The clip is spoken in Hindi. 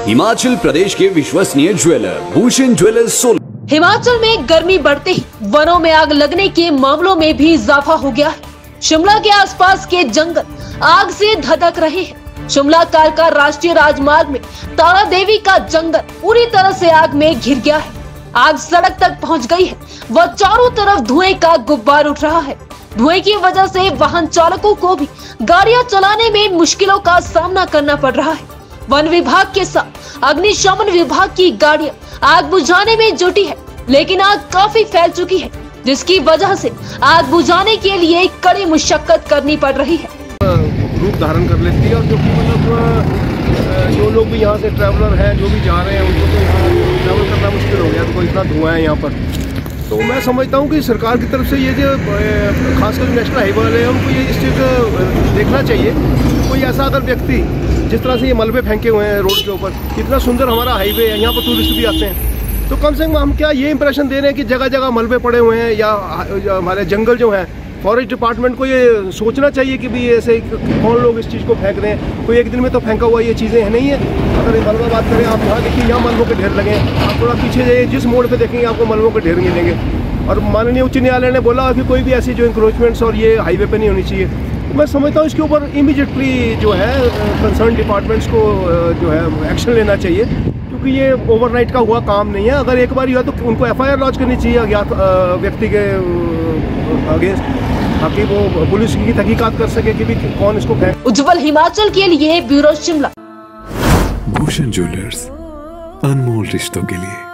हिमाचल प्रदेश के विश्वसनीय ज्वेलर, भूषण ज्वेलर्स सोलन हिमाचल में गर्मी बढ़ते ही वनों में आग लगने के मामलों में भी इजाफा हो गया है। शिमला के आसपास के जंगल आग से धधक रहे हैं। शिमला कालका राष्ट्रीय राजमार्ग में तारा देवी का जंगल पूरी तरह से आग में घिर गया है। आग सड़क तक पहुँच गई है व चारों तरफ़ धुएँ का गुब्बार उठ रहा है। धुएँ की वजह से वाहन चालकों को भी गाड़ियाँ चलाने में मुश्किलों का सामना करना पड़ रहा है। वन विभाग के साथ। अग्निशमन विभाग की गाड़ियाँ आग बुझाने में जुटी है, लेकिन आग काफ़ी फैल चुकी है, जिसकी वजह से आग बुझाने के लिए कड़ी मुशक्कत करनी पड़ रही है। रूप धारण कर लेती है और जो कि मतलब जो लोग भी यहाँ से ट्रैवलर हैं, जो भी जा रहे हैं, उनको तो ट्रैवल करना मुश्किल हो गया तो इतना धुआँ है यहाँ पर। तो मैं समझता हूँ कि सरकार की तरफ़ से ये जो खासकर जो नेशनल हाईवे वाले हैं, उनको ये इस चीज़ देखना चाहिए कोई ऐसा अगर व्यक्ति जिस तरह से ये मलबे फेंके हुए हैं रोड के ऊपर इतना सुंदर हमारा हाईवे है, यहाँ पर टूरिस्ट भी आते हैं। तो कम से कम हम क्या ये इंप्रेशन दे रहे हैं कि जगह जगह मलबे पड़े हुए हैं या हमारे जंगल जो हैं फॉरेस्ट डिपार्टमेंट को ये सोचना चाहिए कि भी ऐसे कौन लोग इस चीज़ को फेंक रहे हैं। कोई एक दिन में तो फेंका हुआ ये चीज़ें हैं, नहीं है। अगर ये मलबा बात करें, आप यहाँ देखिए, यहाँ मलबों के ढेर लगे आप थोड़ा पीछे जाइए, जिस मोड़ पे देखेंगे, आपको मलबों के ढेर मिलेंगे। और माननीय उच्च न्यायालय ने बोला कि कोई भी ऐसी जो इंक्रोचमेंट्स और ये हाईवे पर नहीं होनी चाहिए। तो मैं समझता हूँ इसके ऊपर इमीडिएटली जो है कंसर्न डिपार्टमेंट्स को जो है एक्शन लेना चाहिए। क्योंकि ये ओवरनाइट का हुआ काम नहीं है। अगर एक बार हुआ तो उनको एफआईआर लॉन्च करनी चाहिए अज्ञात व्यक्ति के अगेंस्ट। ताकि वो पुलिस की तहकीकात कर सके कि भी कौन इसको फेंक उज्जवल हिमाचल के लिए ब्यूरो शिमला। भूषण ज्वेलर्स अनमोल रिश्तों के लिए।